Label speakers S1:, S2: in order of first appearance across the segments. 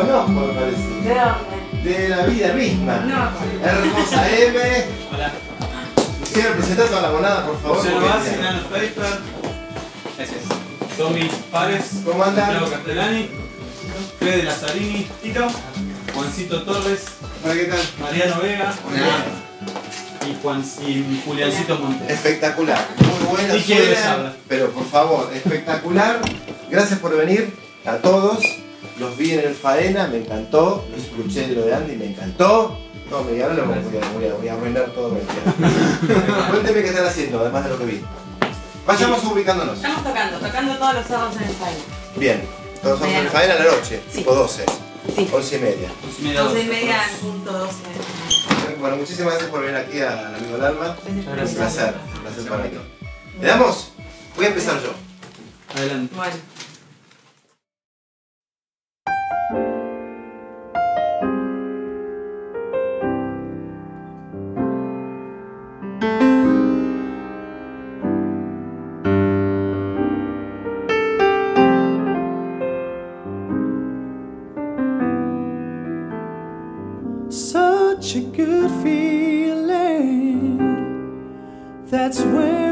S1: conozco, me parece.
S2: ¿De dónde?
S1: De la vida misma.
S2: No.
S1: Hermosa M.
S3: Hola.
S1: Quiero presentar toda la monada, por favor.
S3: Ese es. Tommy Pares.
S1: ¿Cómo andan?
S3: Santiago Castellani. Fede Lazzarini. Tito. Juancito Torres.
S1: Hola, ¿qué tal?
S3: Mariano Vega. Y, Juan, y Juliancito Montes.
S1: Espectacular, muy buena
S3: ¿Y
S1: suena, pero por favor, espectacular. Gracias por venir a todos. Los vi en el Faena, me encantó. Los escuché de lo de Andy, me encantó. No, me ahora lo voy a, voy a- voy a arruinar todo el día. Cuénteme qué están haciendo, además de lo que vi. Vayamos ubicándonos.
S2: Estamos tocando, tocando todos los sábados en el país.
S1: Bien, todos somos en el Faena a la noche,
S2: Sí.
S1: tipo 12,
S2: Sí.
S1: 11 y media.
S3: Once y media,
S2: 12 y media punto 12.
S1: Bueno, muchísimas gracias por venir aquí al amigo del alma. Un
S3: gracias.
S1: placer, un placer para mí. ¿Le damos? Voy a empezar yo.
S3: Adelante.
S2: Bueno.
S4: That's where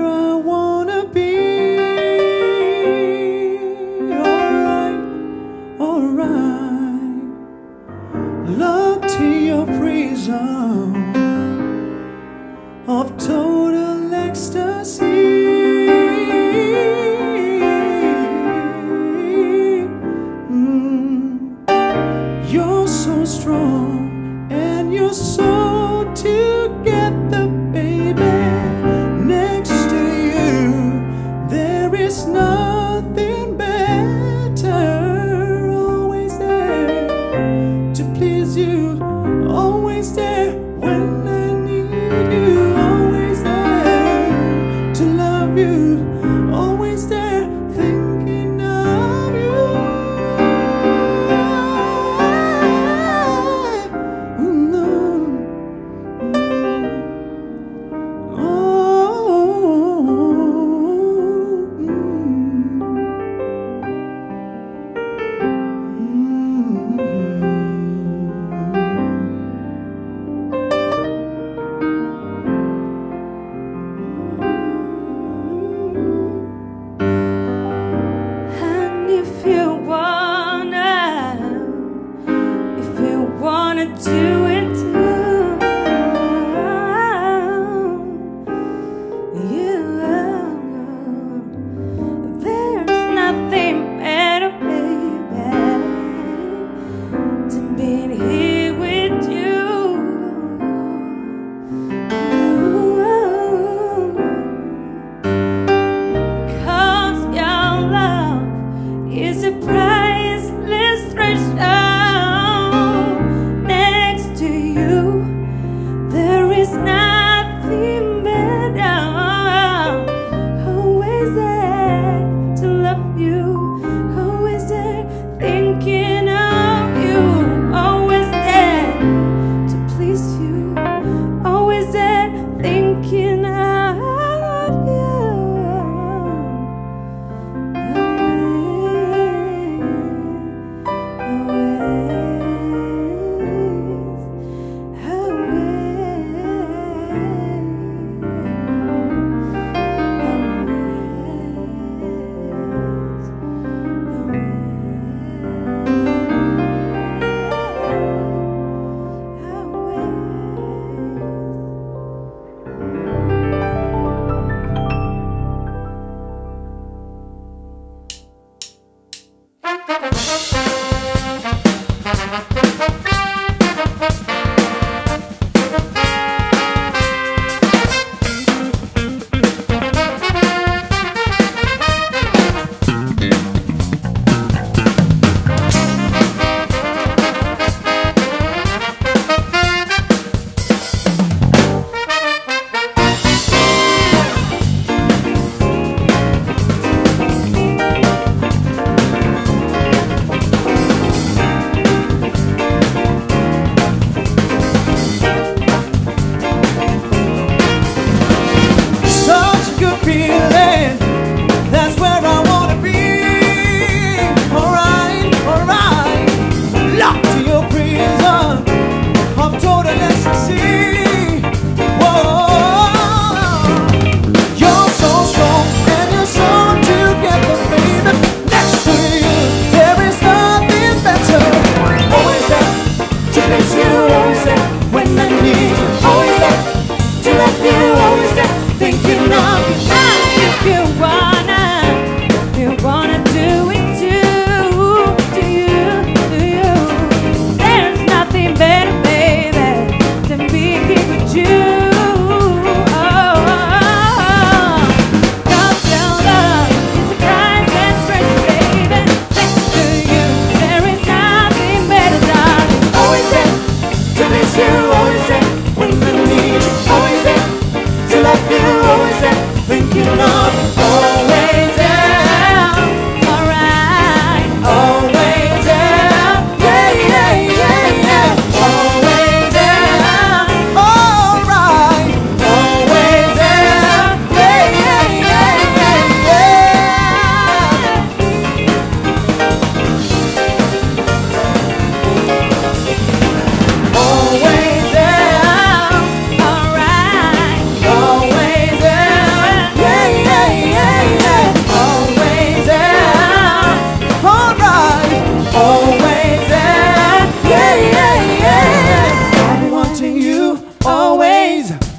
S4: always there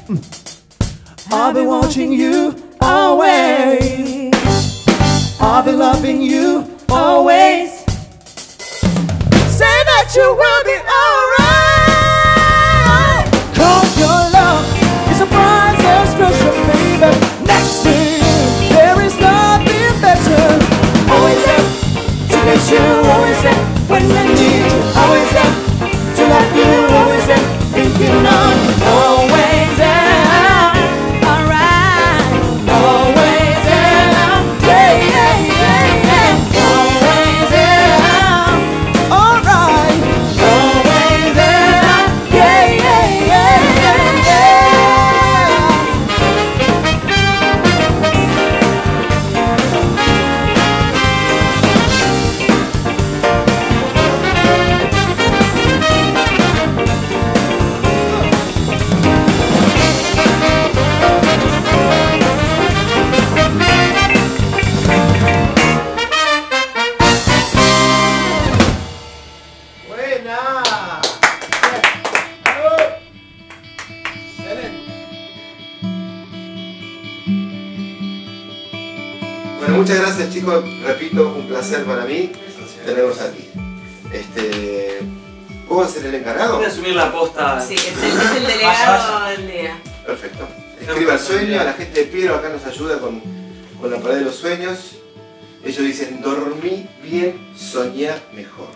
S4: I'll be watching you always. I'll be loving you always. Say that you will be always.
S1: Chicos, repito, un placer para mí tenerlos aquí. Este, ¿Puedo ser el encargado?
S3: Voy a asumir la posta.
S2: Sí, es el, es el delegado del día.
S1: Perfecto. Escriba el sueño, la gente de Piero acá nos ayuda con, con la pared de los sueños. Ellos dicen, dormí bien, soñá mejor.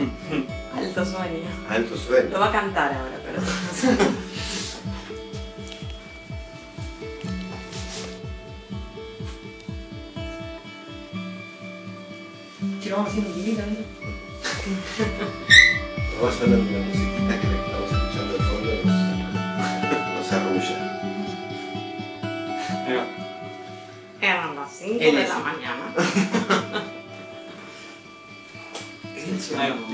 S2: Alto sueño.
S1: Alto sueño.
S2: Lo va a cantar ahora, pero.
S5: Que lo vamos haciendo chiquito, ¿no?
S1: Va sonando una musiquita que le estamos escuchando de fondo nos, nos arrulla.
S2: Eran las 5
S5: Él
S2: de la mañana.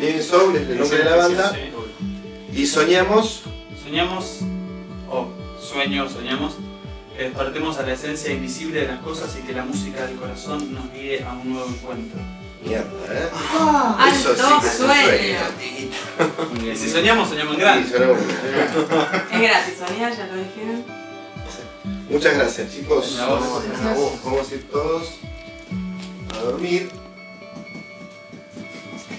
S1: Living Soul es el nombre de la banda.
S3: Sí.
S1: Y soñamos
S3: Soñamos, o sueño, soñamos, que despertemos a la esencia invisible de las cosas y que la música del corazón nos guíe a un nuevo encuentro.
S1: mierda, ¿eh?
S2: Alto
S1: Eso sí que es un
S2: sueño.
S1: sueño.
S3: Y si soñamos, soñamos en
S1: Sí,
S3: grande.
S1: sonamos bien.
S2: Es gratis, soñar, ya lo dijeron.
S1: Muchas gracias chicos. Vamos a ir todos a dormir.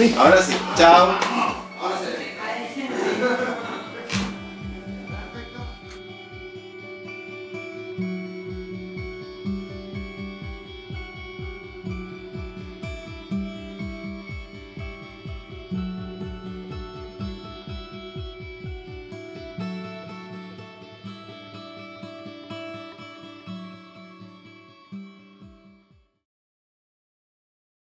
S1: Ahora sí, chao. Ahora sí.